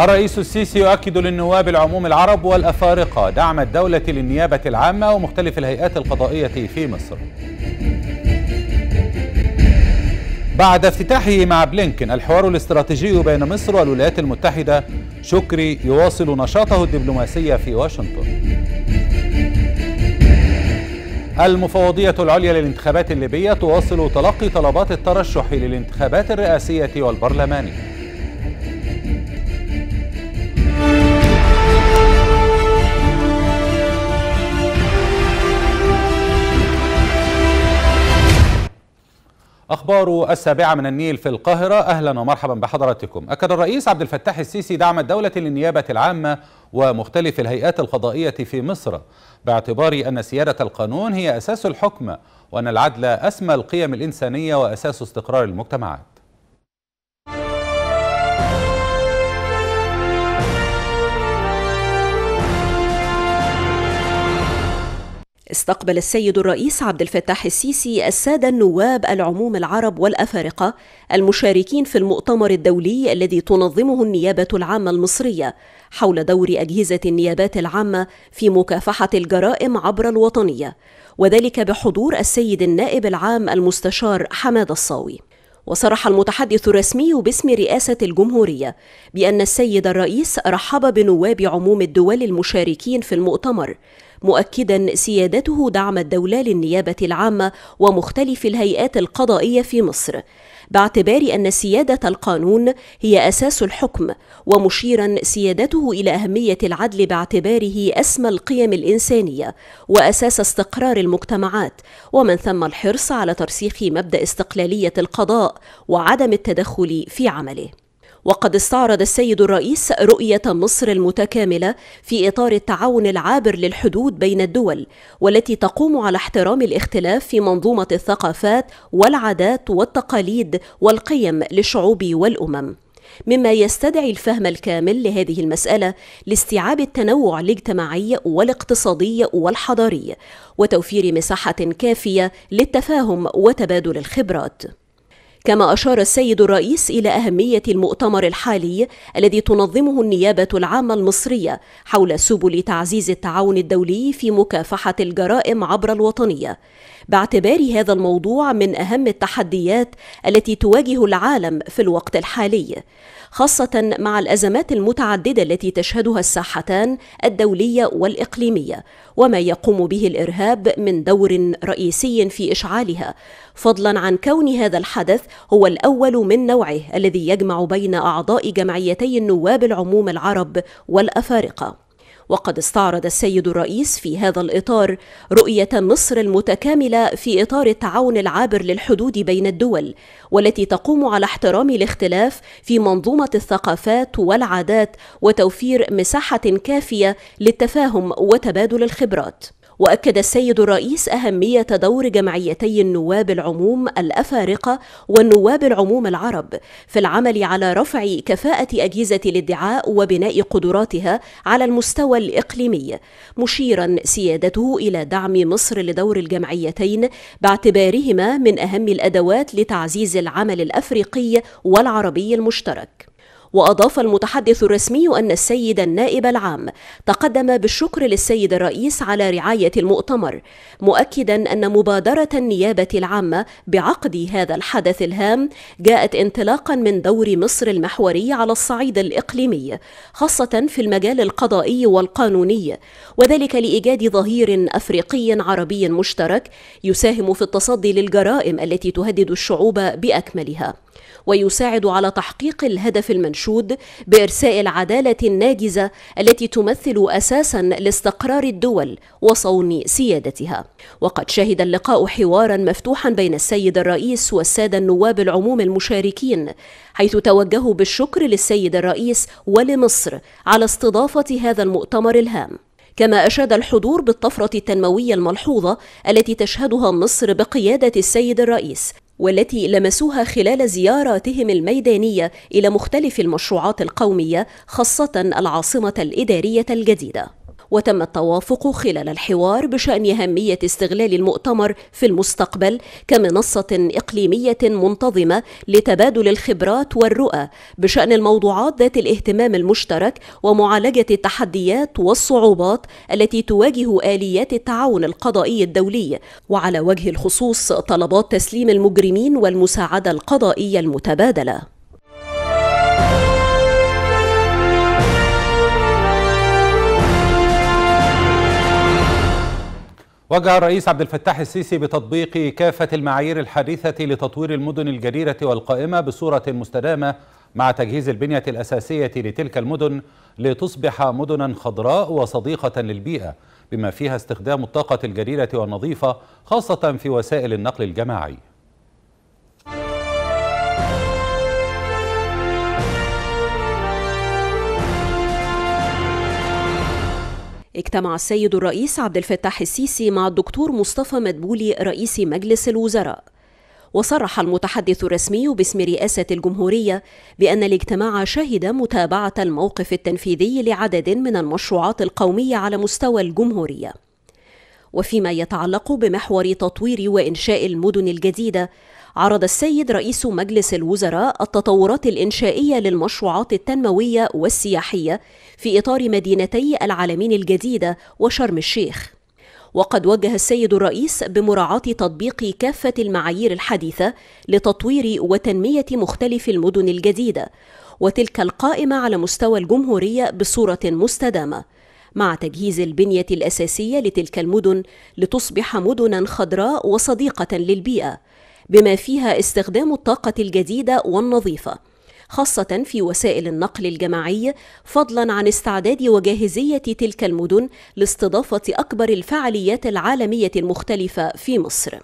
الرئيس السيسي يؤكد للنواب العموم العرب والأفارقة دعم الدولة للنيابة العامة ومختلف الهيئات القضائية في مصر. بعد افتتاحه مع بلينكن الحوار الاستراتيجي بين مصر والولايات المتحدة شكري يواصل نشاطه الدبلوماسي في واشنطن. المفوضية العليا للانتخابات الليبية تواصل تلقي طلبات الترشح للانتخابات الرئاسية والبرلمانية. أخبار السابعة من النيل في القاهرة. أهلا ومرحبا بحضراتكم. أكد الرئيس عبد الفتاح السيسي دعم الدولة للنيابة العامة ومختلف الهيئات القضائية في مصر باعتبار أن سيادة القانون هي أساس الحكم وأن العدل أسمى القيم الإنسانية وأساس استقرار المجتمعات. استقبل السيد الرئيس عبد الفتاح السيسي السادة النواب العموم العرب والأفارقة المشاركين في المؤتمر الدولي الذي تنظمه النيابة العامة المصرية حول دور أجهزة النيابات العامة في مكافحة الجرائم عبر الوطنية وذلك بحضور السيد النائب العام المستشار حماد الصاوي. وصرح المتحدث الرسمي باسم رئاسة الجمهورية بأن السيد الرئيس رحب بنواب عموم الدول المشاركين في المؤتمر مؤكدا سيادته دعم الدولة للنيابة العامة ومختلف الهيئات القضائية في مصر باعتبار أن سيادة القانون هي أساس الحكم ومشيرا سيادته إلى أهمية العدل باعتباره أسمى القيم الإنسانية وأساس استقرار المجتمعات ومن ثم الحرص على ترسيخ مبدأ استقلالية القضاء وعدم التدخل في عمله. وقد استعرض السيد الرئيس رؤية مصر المتكاملة في إطار التعاون العابر للحدود بين الدول والتي تقوم على احترام الاختلاف في منظومة الثقافات والعادات والتقاليد والقيم للشعوب والأمم. مما يستدعي الفهم الكامل لهذه المسألة لاستيعاب التنوع الاجتماعي والاقتصادي والحضاري وتوفير مساحة كافية للتفاهم وتبادل الخبرات. كما أشار السيد الرئيس إلى أهمية المؤتمر الحالي الذي تنظمه النيابة العامة المصرية حول سبل تعزيز التعاون الدولي في مكافحة الجرائم عبر الوطنية. باعتبار هذا الموضوع من أهم التحديات التي تواجه العالم في الوقت الحالي خاصة مع الأزمات المتعددة التي تشهدها الساحتان الدولية والإقليمية وما يقوم به الإرهاب من دور رئيسي في إشعالها. فضلا عن كون هذا الحدث هو الأول من نوعه الذي يجمع بين أعضاء جمعيتي النواب العموم العرب والأفارقة. وقد استعرض السيد الرئيس في هذا الإطار رؤية مصر المتكاملة في إطار التعاون العابر للحدود بين الدول والتي تقوم على احترام الاختلاف في منظومة الثقافات والعادات وتوفير مساحة كافية للتفاهم وتبادل الخبرات. وأكد السيد الرئيس أهمية دور جمعيتي النواب العموم الأفارقة والنواب العموم العرب في العمل على رفع كفاءة أجهزة الادعاء وبناء قدراتها على المستوى الإقليمي مشيرا سيادته إلى دعم مصر لدور الجمعيتين باعتبارهما من أهم الأدوات لتعزيز العمل الأفريقي والعربي المشترك. وأضاف المتحدث الرسمي أن السيد النائب العام تقدم بالشكر للسيد الرئيس على رعاية المؤتمر مؤكدا أن مبادرة النيابة العامة بعقد هذا الحدث الهام جاءت انطلاقا من دور مصر المحوري على الصعيد الإقليمي خاصة في المجال القضائي والقانوني وذلك لإيجاد ظهير أفريقي عربي مشترك يساهم في التصدي للجرائم التي تهدد الشعوب بأكملها. ويساعد على تحقيق الهدف المنشود بإرساء العدالة الناجزة التي تمثل أساسا لاستقرار الدول وصون سيادتها. وقد شهد اللقاء حوارا مفتوحا بين السيد الرئيس والسادة النواب العموم المشاركين حيث توجهوا بالشكر للسيد الرئيس ولمصر على استضافة هذا المؤتمر الهام. كما أشاد الحضور بالطفرة التنموية الملحوظة التي تشهدها مصر بقيادة السيد الرئيس والتي لمسوها خلال زياراتهم الميدانية إلى مختلف المشروعات القومية خاصة العاصمة الإدارية الجديدة. وتم التوافق خلال الحوار بشأن أهمية استغلال المؤتمر في المستقبل كمنصة إقليمية منتظمة لتبادل الخبرات والرؤى بشأن الموضوعات ذات الاهتمام المشترك ومعالجة التحديات والصعوبات التي تواجه آليات التعاون القضائي الدولي وعلى وجه الخصوص طلبات تسليم المجرمين والمساعدة القضائية المتبادلة. وجه الرئيس عبد الفتاح السيسي بتطبيق كافة المعايير الحديثة لتطوير المدن الجديرة والقائمة بصورة مستدامة مع تجهيز البنية الأساسية لتلك المدن لتصبح مدنا خضراء وصديقة للبيئة بما فيها استخدام الطاقة الجديدة والنظيفة خاصة في وسائل النقل الجماعي. اجتمع السيد الرئيس عبد الفتاح السيسي مع الدكتور مصطفى مدبولي رئيس مجلس الوزراء. وصرح المتحدث الرسمي باسم رئاسة الجمهورية بأن الاجتماع شهد متابعة الموقف التنفيذي لعدد من المشروعات القومية على مستوى الجمهورية. وفيما يتعلق بمحور تطوير وإنشاء المدن الجديدة عرض السيد رئيس مجلس الوزراء التطورات الإنشائية للمشروعات التنموية والسياحية في إطار مدينتي العالمين الجديدة وشرم الشيخ. وقد وجه السيد الرئيس بمراعاة تطبيق كافة المعايير الحديثة لتطوير وتنمية مختلف المدن الجديدة وتلك القائمة على مستوى الجمهورية بصورة مستدامة مع تجهيز البنية الأساسية لتلك المدن لتصبح مدنا خضراء وصديقة للبيئة. بما فيها استخدام الطاقة الجديدة والنظيفة خاصة في وسائل النقل الجماعي فضلا عن استعداد وجاهزية تلك المدن لاستضافة أكبر الفعاليات العالمية المختلفة في مصر.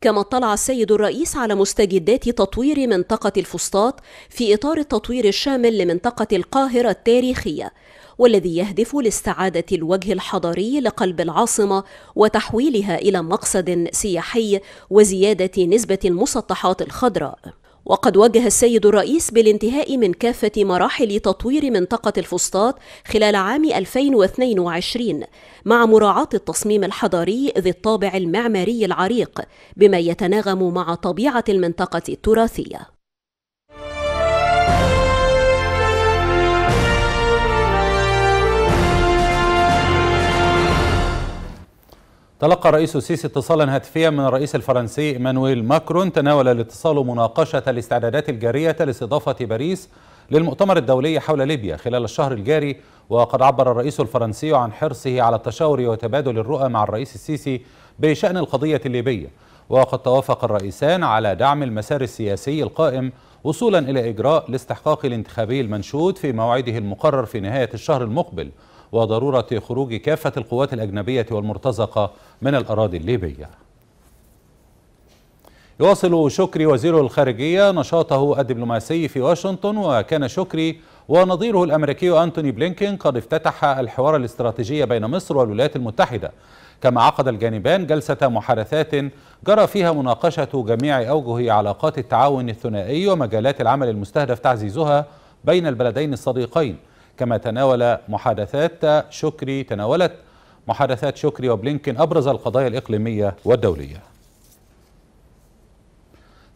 كما اطلع السيد الرئيس على مستجدات تطوير منطقة الفسطاط في إطار التطوير الشامل لمنطقة القاهرة التاريخية والذي يهدف لاستعادة الوجه الحضاري لقلب العاصمة وتحويلها إلى مقصد سياحي وزيادة نسبة المسطحات الخضراء. وقد وجه السيد الرئيس بالانتهاء من كافة مراحل تطوير منطقة الفسطاط خلال عام 2022 مع مراعاة التصميم الحضاري ذي الطابع المعماري العريق بما يتناغم مع طبيعة المنطقة التراثية. تلقى الرئيس السيسي اتصالا هاتفيا من الرئيس الفرنسي إيمانويل ماكرون تناول الاتصال مناقشة الاستعدادات الجارية لاستضافة باريس للمؤتمر الدولي حول ليبيا خلال الشهر الجاري. وقد عبر الرئيس الفرنسي عن حرصه على التشاور وتبادل الرؤى مع الرئيس السيسي بشأن القضية الليبية. وقد توافق الرئيسان على دعم المسار السياسي القائم وصولا إلى إجراء الاستحقاق الانتخابي المنشود في موعده المقرر في نهاية الشهر المقبل. وضرورة خروج كافة القوات الأجنبية والمرتزقة من الأراضي الليبية. يواصل شكري وزير الخارجية نشاطه الدبلوماسي في واشنطن وكان شكري ونظيره الأمريكي أنتوني بلينكين قد افتتح الحوار الاستراتيجي بين مصر والولايات المتحدة. كما عقد الجانبان جلسة محادثات جرى فيها مناقشة جميع أوجه علاقات التعاون الثنائي ومجالات العمل المستهدف تعزيزها بين البلدين الصديقين. كما تناول محادثات شكري تناولت محادثات شكري وبلينكين أبرز القضايا الإقليمية والدولية.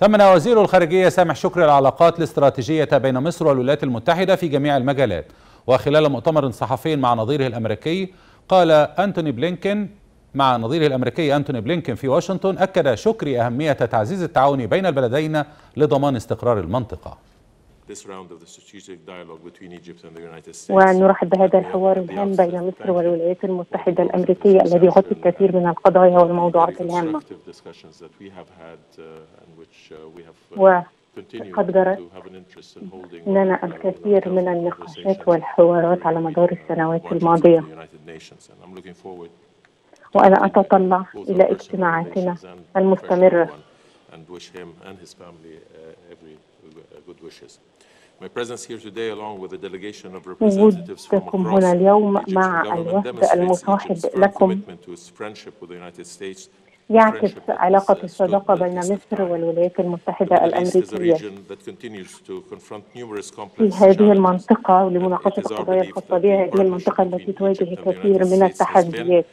ثمن وزير الخارجية سامح شكري العلاقات الاستراتيجية بين مصر والولايات المتحدة في جميع المجالات. وخلال مؤتمر صحفي مع نظيره الأمريكي قال أنتوني بلينكين مع نظيره الأمريكي أنتوني بلينكين في واشنطن أكد شكري أهمية تعزيز التعاون بين البلدين لضمان استقرار المنطقة. ونرحب بهذا الحوار الهام بين مصر والولايات المتحدة الأمريكية الذي يغطي الكثير من القضايا والموضوعات الهامة. وقد جرت لنا الكثير من النقاشات والحوارات على مدار السنوات الماضية. وأنا أتطلع إلى اجتماعاتنا المستمرة. وجودكم هنا اليوم مع الوفد المصاحب لكم يعكس علاقة الصداقة بين مصر والولايات المتحدة الأمريكية. في هذه المنطقة ولمناقشة القضايا الخاصة بها هذه المنطقة التي تواجه كثير من التحديات.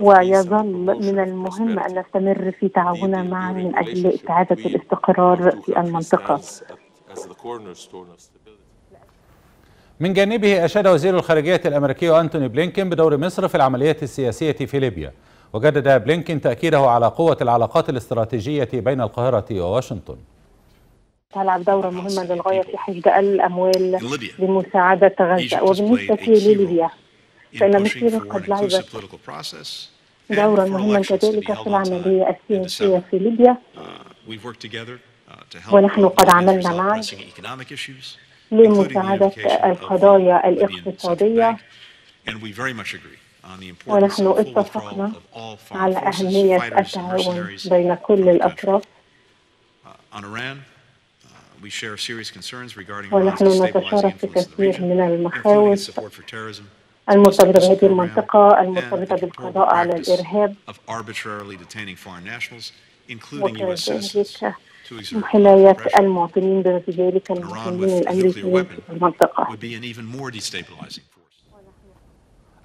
ويظل من المهم أن نستمر في تعاوننا معا من أجل إعادة الاستقرار في المنطقة. من جانبه أشاد وزير الخارجية الأمريكي أنتوني بلينكين بدور مصر في العمليات السياسية في ليبيا وجدد بلينكين تأكيده على قوة العلاقات الاستراتيجية بين القاهرة وواشنطن. تلعب دورا مهما للغاية في حشد الأموال لمساعدة غزة وبالنسبة لليبيا. فإن مصر قد لعبت دورا مهما كذلك في العملية السياسية في ليبيا. ونحن قد عملنا معا لمساعدة القضايا الاقتصادية. ونحن اتفقنا على أهمية التعاون بين كل الأطراف. ونحن نتشارك في كثير من المخاوف. المرتبطة بهذه المنطقة المرتبطة بالقضاء على الإرهاب. وكذلك وحماية المواطنين بما في ذلك المسلمين الأمريكيين في المنطقة.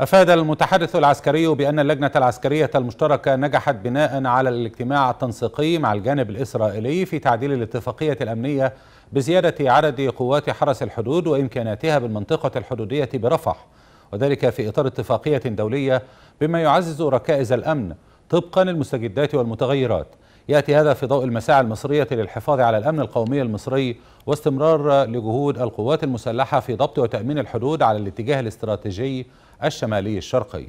أفاد المتحدث العسكري بأن اللجنة العسكرية المشتركة نجحت بناء على الاجتماع التنسيقي مع الجانب الإسرائيلي في تعديل الاتفاقية الأمنية بزيادة عدد قوات حرس الحدود وإمكاناتها بالمنطقة الحدودية برفح. وذلك في إطار اتفاقية دولية بما يعزز ركائز الأمن طبقا للمستجدات والمتغيرات. يأتي هذا في ضوء المساعي المصرية للحفاظ على الأمن القومي المصري واستمرار لجهود القوات المسلحة في ضبط وتأمين الحدود على الاتجاه الاستراتيجي الشمالي الشرقي.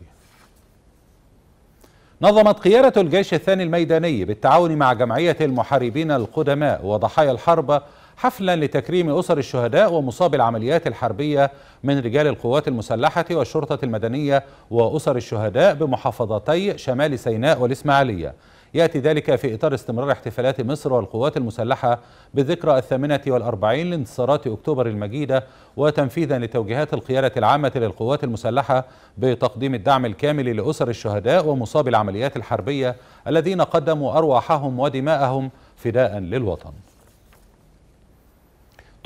نظمت قيادة الجيش الثاني الميداني بالتعاون مع جمعية المحاربين القدماء وضحايا الحرب حفلا لتكريم أسر الشهداء ومصاب العمليات الحربية من رجال القوات المسلحة والشرطة المدنية وأسر الشهداء بمحافظتي شمال سيناء والإسماعيلية. يأتي ذلك في إطار استمرار احتفالات مصر والقوات المسلحة بالذكرى الثامنة والأربعين لانتصارات أكتوبر المجيدة وتنفيذا لتوجيهات القيادة العامة للقوات المسلحة بتقديم الدعم الكامل لأسر الشهداء ومصاب العمليات الحربية الذين قدموا أرواحهم ودماءهم فداء للوطن.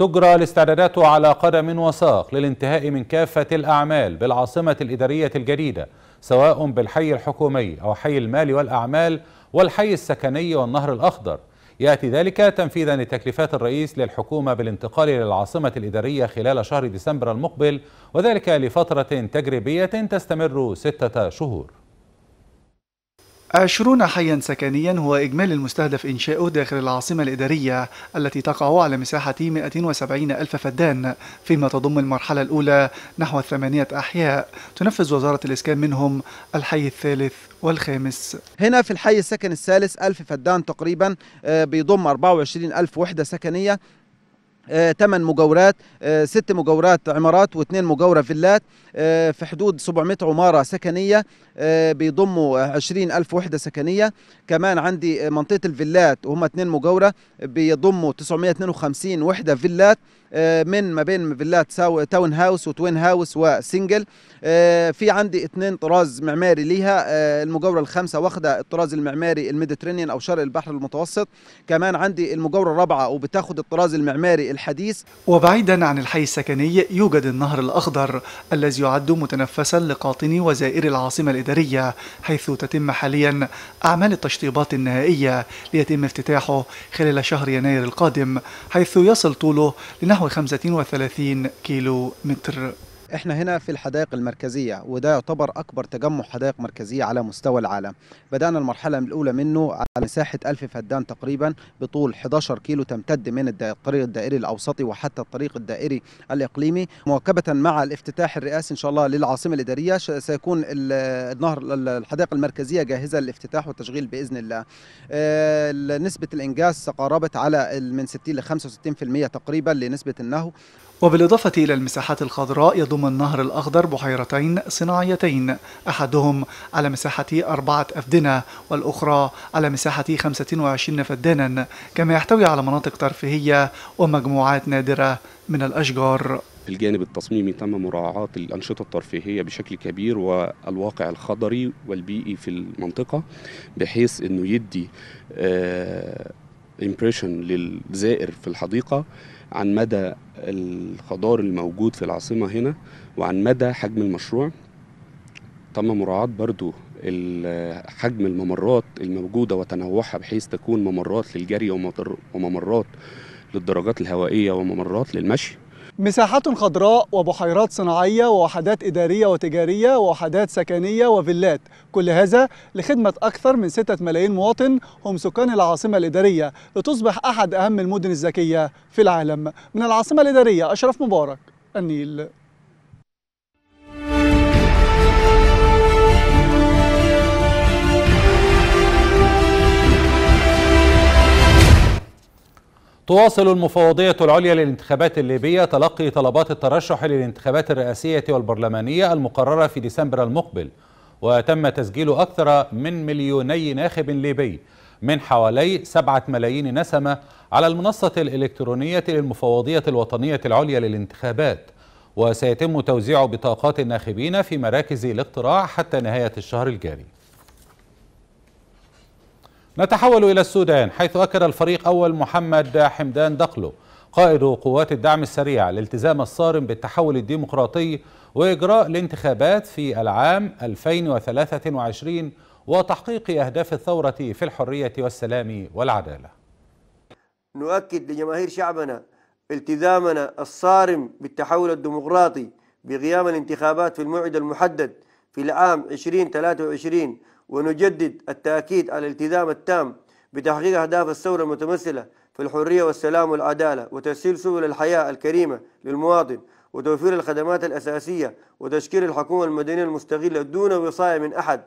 تجرى الاستعدادات على قدم وساق للانتهاء من كافة الأعمال بالعاصمة الإدارية الجديدة سواء بالحي الحكومي أو حي المال والأعمال والحي السكني والنهر الأخضر. يأتي ذلك تنفيذا لتكليفات الرئيس للحكومة بالانتقال إلى العاصمة الإدارية خلال شهر ديسمبر المقبل وذلك لفترة تجريبية تستمر ستة شهور. عشرون حيا سكنيا هو إجمالي المستهدف إنشاؤه داخل العاصمة الإدارية التي تقع على مساحة 170 ألف فدان فيما تضم المرحلة الأولى نحو ثمانية أحياء. تنفذ وزارة الإسكان منهم الحي الثالث والخامس. هنا في الحي السكن الثالث ألف فدان تقريبا بيضم 24 ألف وحدة سكنية ثمان آه، مجاورات آه، ست مجاورات عمارات واثنين مجاورة فيلات آه، في حدود 700 عمارة سكنية بيضموا 20 ألف وحدة سكنية. كمان عندي منطقة الفيلات وهم اثنين مجاورة بيضموا 952 وحدة فيلات من ما بين فيلات town house و twin house و single في عندي اثنين طراز معماري ليها المجاورة الخامسة واخدة الطراز المعماري ال Mediterranean أو شرق البحر المتوسط. كمان عندي المجاورة الرابعة وبتاخد الطراز المعماري الحديث. وبعيدا عن الحي السكني يوجد النهر الأخضر الذي يعد متنفسا لقاطني وزائر العاصمة الإدارية حيث تتم حاليا أعمال التشطيبات النهائية ليتم افتتاحه خلال شهر يناير القادم حيث يصل طوله لنحو 35 كيلو متر إحنا هنا في الحدائق المركزية وده يعتبر أكبر تجمع حدائق مركزية على مستوى العالم. بدأنا المرحلة الأولى منه على مساحة ألف فدان تقريبا بطول 11 كيلو تمتد من الطريق الدائري الأوسطي وحتى الطريق الدائري الإقليمي. مواكبة مع الافتتاح الرئاسي إن شاء الله للعاصمة الإدارية سيكون النهر الحدائق المركزية جاهزة للافتتاح والتشغيل بإذن الله. نسبة الإنجاز تقاربت على من 60 ل 65% تقريبا لنسبة النهو. وبالإضافة إلى المساحات الخضراء يضم النهر الأخضر بحيرتين صناعيتين أحدهم على مساحة أربعة أفدنة والأخرى على مساحة 25 فدانا كما يحتوي على مناطق ترفيهية ومجموعات نادرة من الأشجار. في الجانب التصميمي تم مراعاة الأنشطة الترفيهية بشكل كبير والواقع الخضري والبيئي في المنطقة بحيث أنه يدي امبريشن للزائر في الحديقة عن مدى الخضار الموجود في العاصمة هنا وعن مدى حجم المشروع. تم مراعاة برضو حجم الممرات الموجودة وتنوعها بحيث تكون ممرات للجري وممرات للدراجات الهوائية وممرات للمشي. مساحات خضراء وبحيرات صناعية ووحدات إدارية وتجارية ووحدات سكنية وفيلات. كل هذا لخدمة أكثر من 6 ملايين مواطن هم سكان العاصمة الإدارية لتصبح أحد أهم المدن الذكية في العالم. من العاصمة الإدارية أشرف مبارك النيل. تواصل المفوضية العليا للانتخابات الليبية تلقي طلبات الترشح للانتخابات الرئاسية والبرلمانية المقررة في ديسمبر المقبل وتم تسجيل أكثر من مليوني ناخب ليبي من حوالي سبعة ملايين نسمة على المنصة الإلكترونية للمفوضية الوطنية العليا للانتخابات. وسيتم توزيع بطاقات الناخبين في مراكز الاقتراع حتى نهاية الشهر الجاري. نتحول إلى السودان حيث أكد الفريق أول محمد حمدان دقلو قائد قوات الدعم السريع الالتزام الصارم بالتحول الديمقراطي وإجراء الانتخابات في العام 2023 وتحقيق أهداف الثورة في الحرية والسلام والعدالة. نؤكد لجماهير شعبنا التزامنا الصارم بالتحول الديمقراطي بقيام الانتخابات في الموعد المحدد في العام 2023 ونجدد التأكيد على الالتزام التام بتحقيق أهداف الثورة المتمثلة في الحرية والسلام والعدالة وتسهيل سبل الحياة الكريمة للمواطن وتوفير الخدمات الأساسية وتشكيل الحكومة المدنية المستقلة دون وصاية من أحد.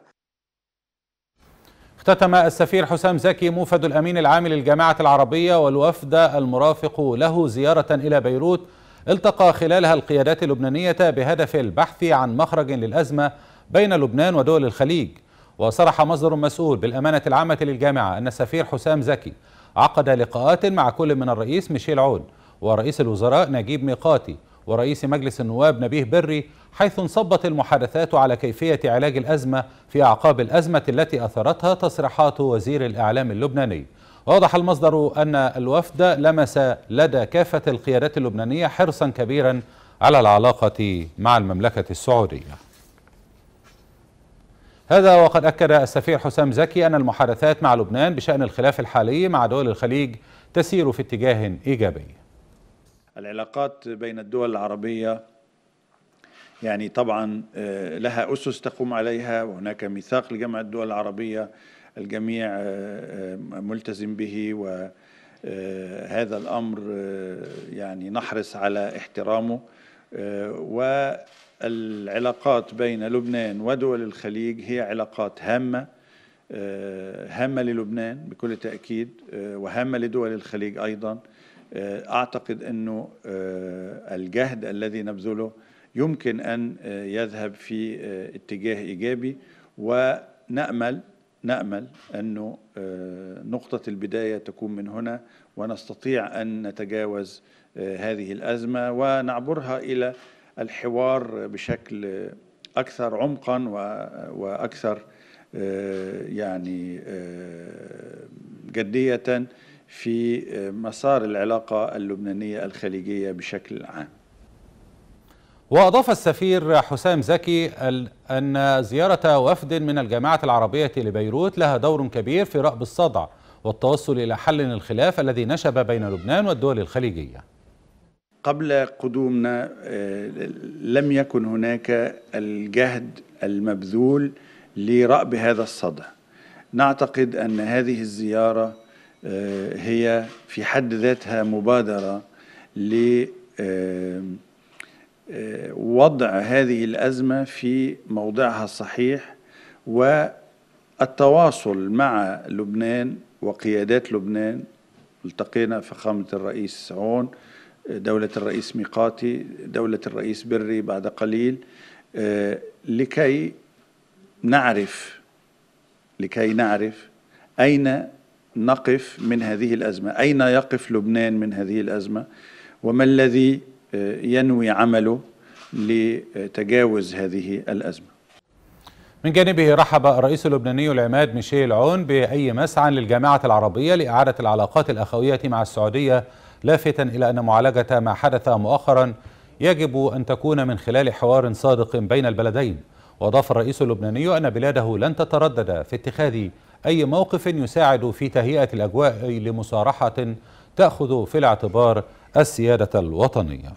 اختتم السفير حسام زكي موفد الأمين العام للجامعة العربية والوفد المرافق له زيارة إلى بيروت التقى خلالها القيادات اللبنانية بهدف البحث عن مخرج للأزمة بين لبنان ودول الخليج. وصرح مصدر مسؤول بالأمانة العامة للجامعة أن السفير حسام زكي عقد لقاءات مع كل من الرئيس ميشيل عون ورئيس الوزراء نجيب ميقاتي ورئيس مجلس النواب نبيه بري حيث انصبت المحادثات على كيفية علاج الأزمة في أعقاب الأزمة التي أثرتها تصريحات وزير الإعلام اللبناني. ووضح المصدر أن الوفد لمس لدى كافة القيادات اللبنانية حرصا كبيرا على العلاقة مع المملكة السعودية. هذا وقد أكد السفير حسام زكي أن المحادثات مع لبنان بشأن الخلاف الحالي مع دول الخليج تسير في اتجاه إيجابي. العلاقات بين الدول العربية يعني طبعا لها أسس تقوم عليها وهناك ميثاق لجامعة الدول العربية الجميع ملتزم به وهذا الأمر يعني نحرص على احترامه والعلاقات بين لبنان ودول الخليج هي علاقات هامة هامة للبنان بكل تأكيد وهامة لدول الخليج أيضا. أعتقد أنه الجهد الذي نبذله يمكن أن يذهب في اتجاه إيجابي. ونأمل نأمل أنه نقطة البداية تكون من هنا ونستطيع أن نتجاوز هذه الأزمة ونعبرها إلى الحوار بشكل أكثر عمقا وأكثر يعني جدية في مسار العلاقة اللبنانية الخليجية بشكل عام. وأضاف السفير حسام زكي أن زيارة وفد من الجامعة العربية لبيروت لها دور كبير في رأب الصدع والتوصل إلى حل الخلاف الذي نشب بين لبنان والدول الخليجية. قبل قدومنا لم يكن هناك الجهد المبذول لرأب هذا الصدع نعتقد أن هذه الزيارة هي في حد ذاتها مبادرة لوضع هذه الأزمة في موضعها الصحيح والتواصل مع لبنان وقيادات لبنان. التقينا فخامة الرئيس عون دولة الرئيس ميقاتي دولة الرئيس بري بعد قليل لكي نعرف لكي نعرف أين نقف من هذه الأزمة أين يقف لبنان من هذه الأزمة وما الذي ينوي عمله لتجاوز هذه الأزمة. من جانبه رحب الرئيس اللبناني العماد ميشيل عون بأي مسعى للجامعة العربية لإعادة العلاقات الأخوية مع السعودية لافتا إلى أن معالجة ما حدث مؤخرا يجب أن تكون من خلال حوار صادق بين البلدين. وأضاف الرئيس اللبناني أن بلاده لن تتردد في اتخاذ أي موقف يساعد في تهيئة الأجواء لمصارحة تأخذ في الاعتبار السيادة الوطنية.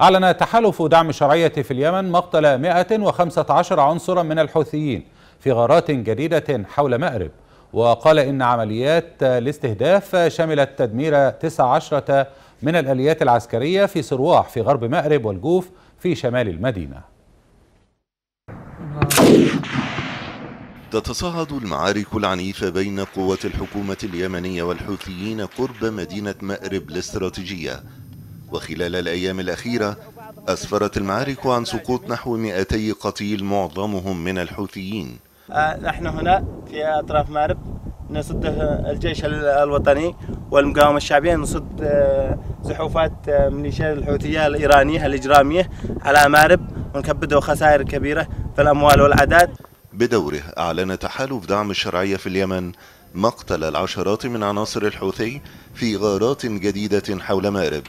أعلن تحالف دعم الشرعية في اليمن مقتل 115 عنصرا من الحوثيين في غارات جديدة حول مأرب. وقال إن عمليات الاستهداف شملت تدمير 19 من الآليات العسكرية في سرواح في غرب مأرب والجوف في شمال المدينة. تتصاعد المعارك العنيفة بين قوات الحكومة اليمنية والحوثيين قرب مدينة مأرب الاستراتيجية. وخلال الأيام الأخيرة أسفرت المعارك عن سقوط نحو 200 قتيل معظمهم من الحوثيين. نحن هنا في أطراف مأرب نصد الجيش الوطني والمقاومة الشعبية نصد زحوفات ميليشيا الحوثية الإيرانية الإجرامية على مأرب ونكبده خسائر كبيرة في الأموال والعداد بدوره أعلن تحالف دعم الشرعية في اليمن مقتل العشرات من عناصر الحوثي في غارات جديدة حول مأرب.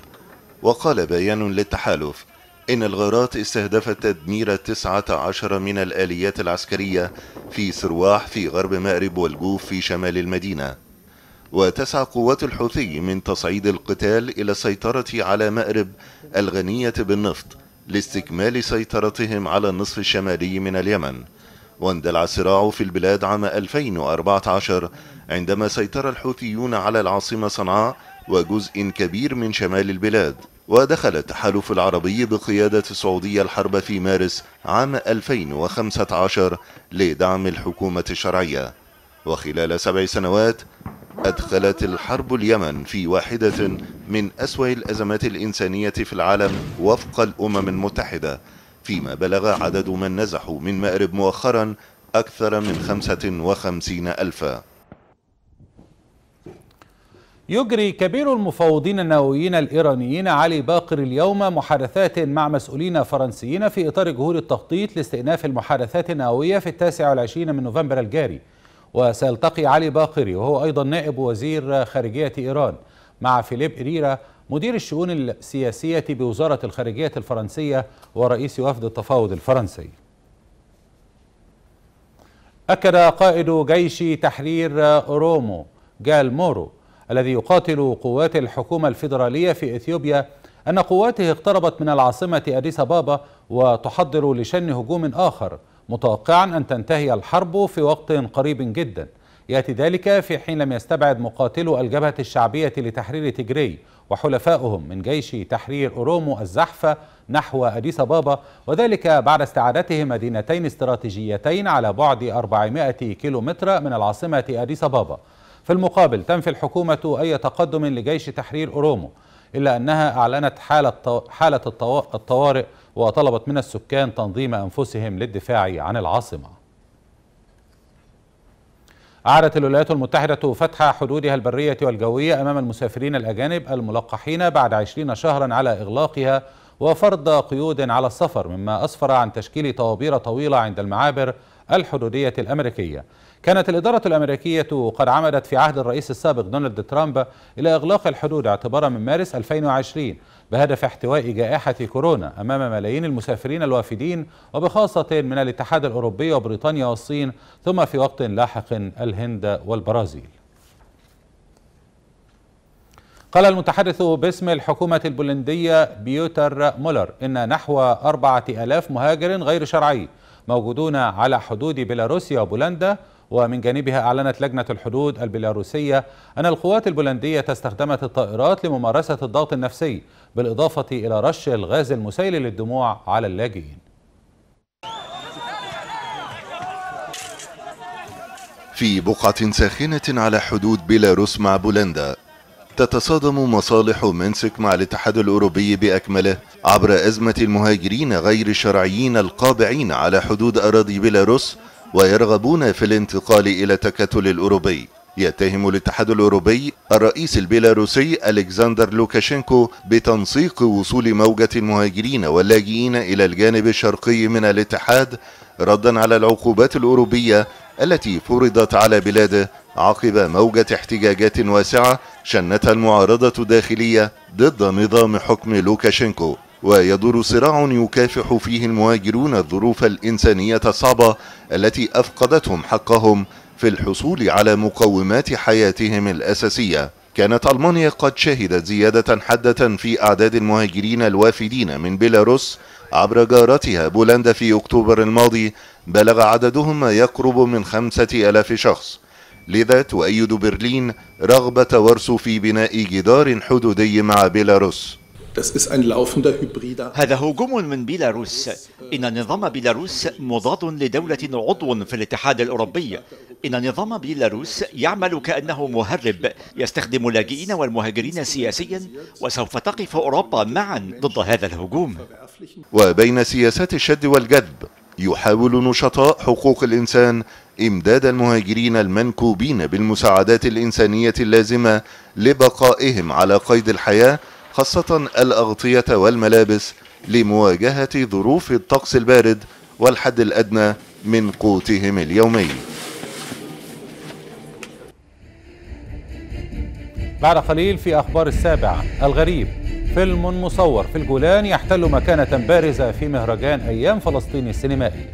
وقال بيان للتحالف إن الغارات استهدفت تدمير 19 من الآليات العسكرية في سرواح في غرب مأرب والجوف في شمال المدينة. وتسعى قوات الحوثي من تصعيد القتال إلى السيطرة على مأرب الغنية بالنفط لاستكمال سيطرتهم على النصف الشمالي من اليمن. واندلع الصراع في البلاد عام 2014 عندما سيطر الحوثيون على العاصمة صنعاء وجزء كبير من شمال البلاد. ودخل التحالف العربي بقيادة السعودية الحرب في مارس عام 2015 لدعم الحكومة الشرعية. وخلال سبع سنوات أدخلت الحرب اليمن في واحدة من أسوأ الأزمات الإنسانية في العالم وفق الأمم المتحدة فيما بلغ عدد من نزحوا من مأرب مؤخرا أكثر من 55 ألفا. يجري كبير المفوضين النوويين الإيرانيين علي باقر اليوم محادثات مع مسؤولين فرنسيين في إطار جهود التخطيط لاستئناف المحادثات النووية في التاسع والعشرين من نوفمبر الجاري. وسيلتقي علي باقري وهو أيضا نائب وزير خارجية إيران مع فيليب إريرا مدير الشؤون السياسية بوزارة الخارجية الفرنسية ورئيس وفد التفاوض الفرنسي. أكد قائد جيش تحرير أورومو جال مورو الذي يقاتل قوات الحكومة الفيدرالية في إثيوبيا أن قواته اقتربت من العاصمة أديس أبابا وتحضر لشن هجوم آخر متوقعا أن تنتهي الحرب في وقت قريب جدا. يأتي ذلك في حين لم يستبعد مقاتلو الجبهة الشعبية لتحرير تجري وحلفائهم من جيش تحرير أورومو الزحف نحو أديس أبابا وذلك بعد استعادته مدينتين استراتيجيتين على بعد 400 كيلومتر من العاصمة أديس أبابا. في المقابل تنفي الحكومة أي تقدم لجيش تحرير أورومو إلا أنها أعلنت حالة, حالة الطوارئ وطلبت من السكان تنظيم أنفسهم للدفاع عن العاصمة. أعادت الولايات المتحدة فتح حدودها البرية والجوية أمام المسافرين الأجانب الملقحين بعد عشرين شهرا على إغلاقها وفرض قيود على السفر مما أسفر عن تشكيل طوابير طويلة عند المعابر الحدودية الأمريكية. كانت الإدارة الأمريكية قد عمدت في عهد الرئيس السابق دونالد ترامب إلى إغلاق الحدود اعتبارا من مارس 2020 بهدف احتواء جائحة كورونا أمام ملايين المسافرين الوافدين وبخاصة من الاتحاد الأوروبي وبريطانيا والصين ثم في وقت لاحق الهند والبرازيل. قال المتحدث باسم الحكومة البولندية بيوتر مولر إن نحو أربعة ألاف مهاجر غير شرعي موجودون على حدود بيلاروسيا وبولندا ومن جانبها أعلنت لجنة الحدود البيلاروسية أن القوات البولندية استخدمت الطائرات لممارسة الضغط النفسي بالإضافة إلى رش الغاز المسيل للدموع على اللاجئين. في بقعة ساخنة على حدود بيلاروس مع بولندا تتصادم مصالح مينسك مع الاتحاد الأوروبي بأكمله عبر أزمة المهاجرين غير الشرعيين القابعين على حدود أراضي بيلاروس ويرغبون في الانتقال إلى التكتل الأوروبي. يتهم الاتحاد الأوروبي الرئيس البيلاروسي ألكسندر لوكاشينكو بتنسيق وصول موجة المهاجرين واللاجئين إلى الجانب الشرقي من الاتحاد ردا على العقوبات الأوروبية التي فرضت على بلاده عقب موجة احتجاجات واسعة شنتها المعارضة الداخلية ضد نظام حكم لوكاشينكو. ويدور صراع يكافح فيه المهاجرون الظروف الإنسانية الصعبة التي أفقدتهم حقهم في الحصول على مقومات حياتهم الأساسية. كانت ألمانيا قد شهدت زيادة حادة في أعداد المهاجرين الوافدين من بيلاروس عبر جارتها بولندا في أكتوبر الماضي. بلغ عددهم ما يقرب من خمسة ألاف شخص. لذا تؤيد برلين رغبة ورسو في بناء جدار حدودي مع بيلاروس. هذا هجوم من بيلاروس. إن نظام بيلاروس مضاد لدولة عضو في الاتحاد الأوروبي. إن نظام بيلاروس يعمل كأنه مهرب يستخدم اللاجئين والمهاجرين سياسيا وسوف تقف أوروبا معا ضد هذا الهجوم. وبين سياسات الشد والجذب يحاول نشطاء حقوق الإنسان إمداد المهاجرين المنكوبين بالمساعدات الإنسانية اللازمة لبقائهم على قيد الحياة خاصة الأغطية والملابس لمواجهة ظروف الطقس البارد والحد الأدنى من قوتهم اليومي. بعد قليل في أخبار السابعة الغريب فيلم مصور في الجولان يحتل مكانة بارزة في مهرجان أيام فلسطين السينمائي.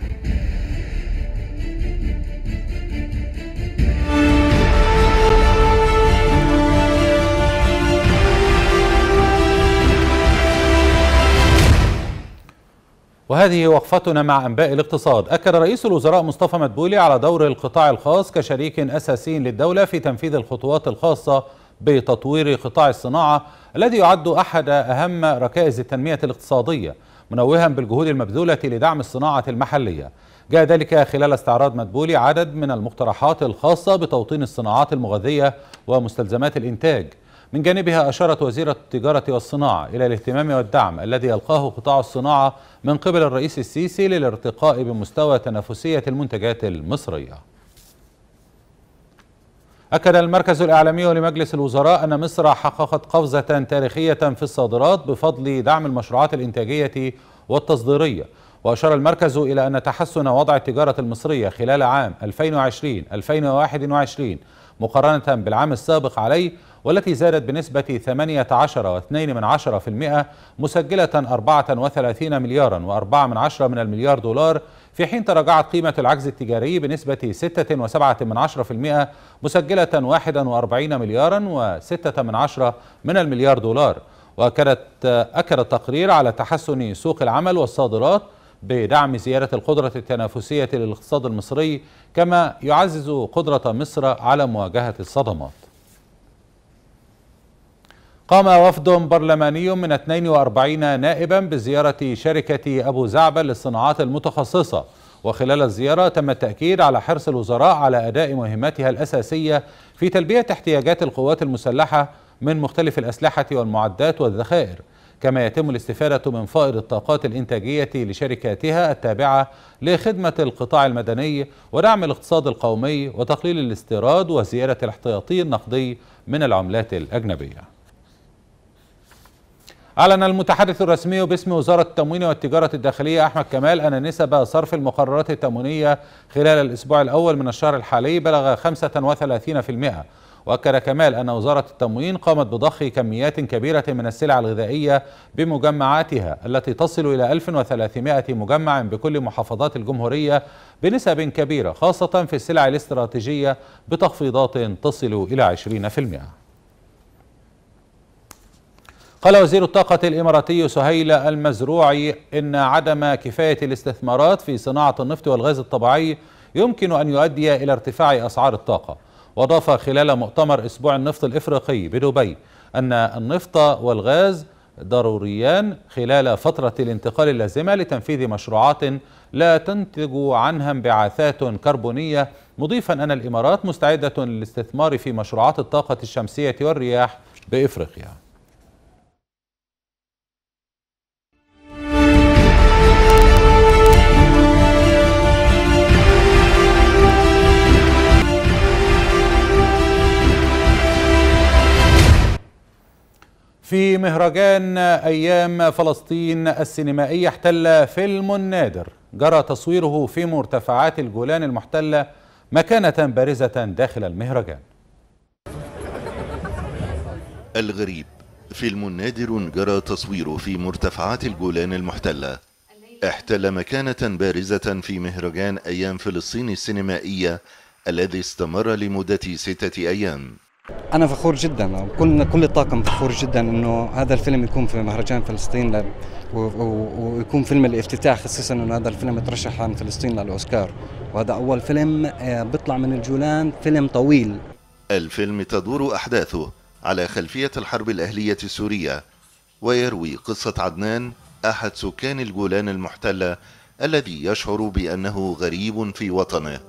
وهذه وقفتنا مع أنباء الاقتصاد. أكد رئيس الوزراء مصطفى مدبولي على دور القطاع الخاص كشريك أساسي للدولة في تنفيذ الخطوات الخاصة بتطوير قطاع الصناعة الذي يعد أحد أهم ركائز التنمية الاقتصادية منوها بالجهود المبذولة لدعم الصناعة المحلية. جاء ذلك خلال استعراض مدبولي عدد من المقترحات الخاصة بتوطين الصناعات المغذية ومستلزمات الإنتاج. من جانبها أشارت وزيرة التجارة والصناعة إلى الاهتمام والدعم الذي يلقاه قطاع الصناعة من قبل الرئيس السيسي للارتقاء بمستوى تنافسية المنتجات المصرية. أكد المركز الإعلامي لمجلس الوزراء أن مصر حققت قفزة تاريخية في الصادرات بفضل دعم المشروعات الإنتاجية والتصديرية. وأشار المركز إلى أن تحسن وضع التجارة المصرية خلال عام 2020-2021 مقارنة بالعام السابق عليه والتي زادت بنسبة 18.2% مسجلة 34 مليارا و4 من عشرة من المليار دولار في حين تراجعت قيمة العجز التجاري بنسبة 6.7% مسجلة 41 مليارا و6 من عشرة من المليار دولار. وأكدت أكد التقرير على تحسن سوق العمل والصادرات بدعم زيادة القدرة التنافسية للاقتصاد المصري كما يعزز قدرة مصر على مواجهة الصدمات. قام وفد برلماني من 42 نائبا بزيارة شركة أبو زعبل للصناعات المتخصصة. وخلال الزيارة تم التأكيد على حرص الوزراء على أداء مهمتها الأساسية في تلبية احتياجات القوات المسلحة من مختلف الأسلحة والمعدات والذخائر. كما يتم الاستفادة من فائض الطاقات الإنتاجية لشركاتها التابعة لخدمة القطاع المدني ودعم الاقتصاد القومي وتقليل الاستيراد وزيادة الاحتياطي النقدي من العملات الأجنبية. أعلن المتحدث الرسمي باسم وزارة التموين والتجارة الداخلية أحمد كمال أن نسب صرف المقررات التموينية خلال الأسبوع الأول من الشهر الحالي بلغ 35% وأكد كمال أن وزارة التموين قامت بضخ كميات كبيرة من السلع الغذائية بمجمعاتها التي تصل إلى 1300 مجمع بكل محافظات الجمهورية بنسب كبيرة خاصة في السلع الاستراتيجية بتخفيضات تصل إلى 20%. قال وزير الطاقة الإماراتي سهيل المزروعي إن عدم كفاية الاستثمارات في صناعة النفط والغاز الطبيعي يمكن أن يؤدي إلى ارتفاع أسعار الطاقة. وأضاف خلال مؤتمر أسبوع النفط الإفريقي بدبي أن النفط والغاز ضروريان خلال فترة الانتقال اللازمة لتنفيذ مشروعات لا تنتج عنها انبعاثات كربونية مضيفا أن الإمارات مستعدة للاستثمار في مشروعات الطاقة الشمسية والرياح بإفريقيا. في مهرجان أيام فلسطين السينمائية احتل فيلم نادر. جرى تصويره في مرتفعات الجولان المحتلة مكانة بارزة داخل المهرجان. الغريب فيلم نادر جرى تصويره في مرتفعات الجولان المحتلة. احتل مكانة بارزة في مهرجان أيام فلسطين السينمائية الذي استمر لمدة ستة أيام. أنا فخور جدا كل كل الطاقم فخور جدا إنه هذا الفيلم يكون في مهرجان فلسطين. ويكون فيلم الافتتاح خصوصا إنه هذا الفيلم ترشح عن فلسطين للأوسكار. وهذا أول فيلم بيطلع من الجولان فيلم طويل. الفيلم تدور أحداثه على خلفية الحرب الأهلية السورية ويروي قصة عدنان أحد سكان الجولان المحتلة الذي يشعر بأنه غريب في وطنه.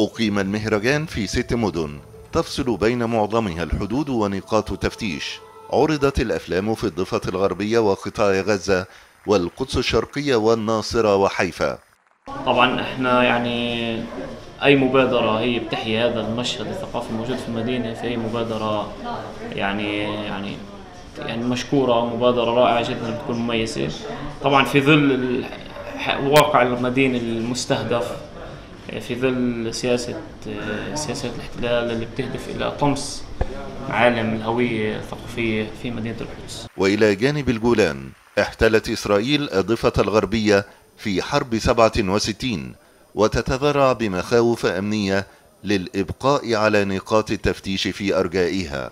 أقيم المهرجان في ست مدن. تفصل بين معظمها الحدود ونقاط تفتيش. عرضت الأفلام في الضفة الغربية وقطاع غزة والقدس الشرقية والناصرة وحيفا. طبعا إحنا يعني أي مبادرة هي بتحيي هذا المشهد الثقافي الموجود في المدينة فهي مبادرة يعني يعني يعني مشكورة مبادرة رائعة جدا بتكون مميزة. طبعا في ظل واقع المدينة المستهدف في ظل سياسة سياسة الاحتلال اللي بتهدف إلى طمس معالم الهوية الثقافية في مدينة القدس. وإلى جانب الجولان احتلت إسرائيل الضفة الغربية في حرب 67 وتتذرع بمخاوف أمنية للإبقاء على نقاط التفتيش في أرجائها.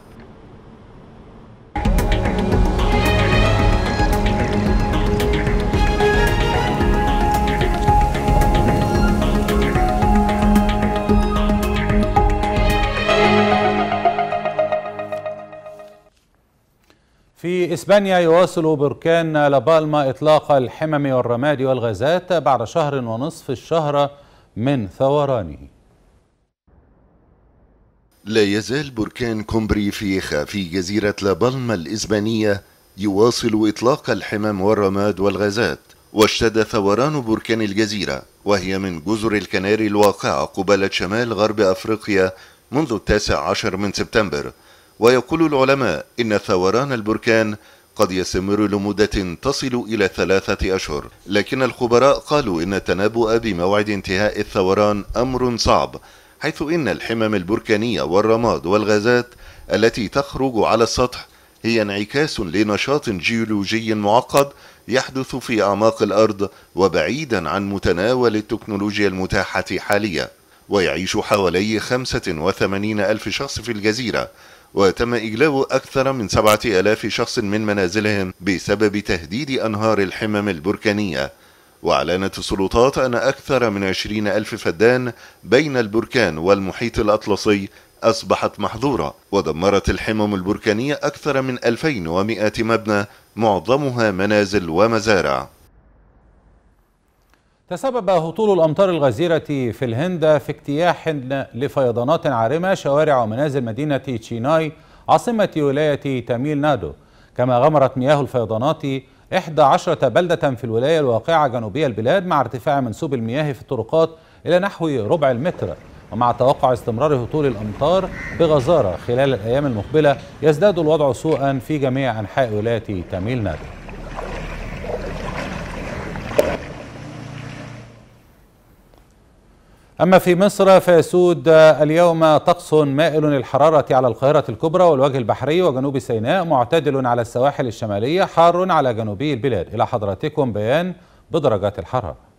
في إسبانيا يواصل بركان لابالما إطلاق الحمم والرماد والغازات بعد شهر ونصف الشهر من ثورانه. لا يزال بركان كومبري فيخا في جزيرة لابالما الإسبانية يواصل إطلاق الحمم والرماد والغازات. واشتد ثوران بركان الجزيرة وهي من جزر الكناري الواقعة قبالة شمال غرب أفريقيا منذ التاسع عشر من سبتمبر. ويقول العلماء إن ثوران البركان قد يستمر لمدة تصل إلى ثلاثة أشهر. لكن الخبراء قالوا إن التنبؤ بموعد انتهاء الثوران أمر صعب حيث إن الحمم البركانية والرماد والغازات التي تخرج على السطح هي انعكاس لنشاط جيولوجي معقد يحدث في أعماق الأرض وبعيدا عن متناول التكنولوجيا المتاحة حاليا. ويعيش حوالي 85 ألف شخص في الجزيرة وتم إجلاء أكثر من سبعة ألاف شخص من منازلهم بسبب تهديد أنهار الحمم البركانية. وأعلنت السلطات أن أكثر من عشرين ألف فدان بين البركان والمحيط الأطلسي أصبحت محظورة. ودمرت الحمم البركانية أكثر من 2100 مبنى معظمها منازل ومزارع. تسبب هطول الأمطار الغزيرة في الهند في اجتياح لفيضانات عارمة شوارع ومنازل مدينة تشيناي عاصمة ولاية تاميل نادو. كما غمرت مياه الفيضانات 11 بلدة في الولاية الواقعة جنوبية البلاد مع ارتفاع منسوب المياه في الطرقات إلى نحو ربع المتر. ومع توقع استمرار هطول الأمطار بغزارة خلال الأيام المقبلة يزداد الوضع سوءا في جميع أنحاء ولاية تاميل نادو. أما في مصر فيسود اليوم طقس مائل للحرارة على القاهرة الكبرى والوجه البحري وجنوب سيناء معتدل على السواحل الشمالية حار على جنوبي البلاد. إلى حضراتكم بيان بدرجات الحرارة.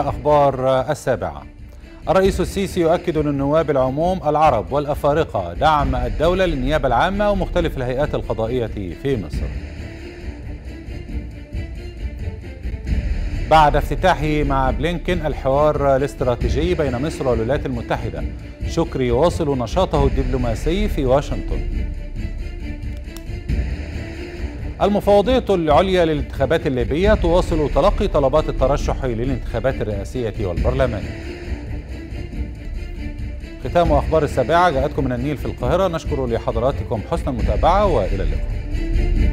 أخبار السابعة. الرئيس السيسي يؤكد للنواب العموم العرب والأفارقة دعم الدولة للنيابة العامة ومختلف الهيئات القضائية في مصر. بعد افتتاحه مع بلينكن الحوار الاستراتيجي بين مصر والولايات المتحدة شكري يواصل نشاطه الدبلوماسي في واشنطن. المفوضية العليا للانتخابات الليبية تواصل تلقي طلبات الترشح للانتخابات الرئاسية والبرلمانية ختام أخبار السابعة. جاءتكم من النيل في القاهرة. نشكر لحضراتكم حسن المتابعة وإلى اللقاء.